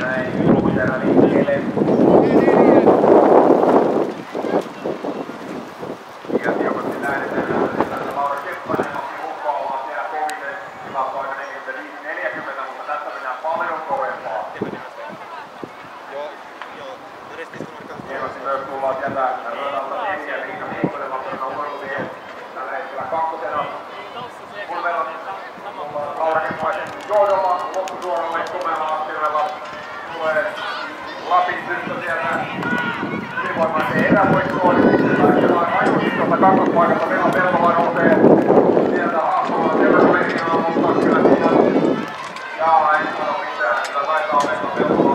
Näin, Luutera liikkeelle. Ja tiukasti lähdetään. Laura Keppanen otti ulkoa siellä kovinen. Tilastoaika 45-40, mutta tässä mennään paljon kovempaa. Hienosti myös tullaan sieltä radalta neljä Riikka Mikkonen vastaana Urlusien. Tällä hetkellä kakkosena johdolla loppusuoralle komealla askeleella tulee Lapin tyttö sieltä ylivoimaisen erävoittoon. Taistellaan rajusti tuolta kakkospaikalta. Meillä on nousee sieltä haastamaan terveysmeriinaa, mutta kyllä siinä jaa, en sano mitään. Kyllä taitaa mennä Peltola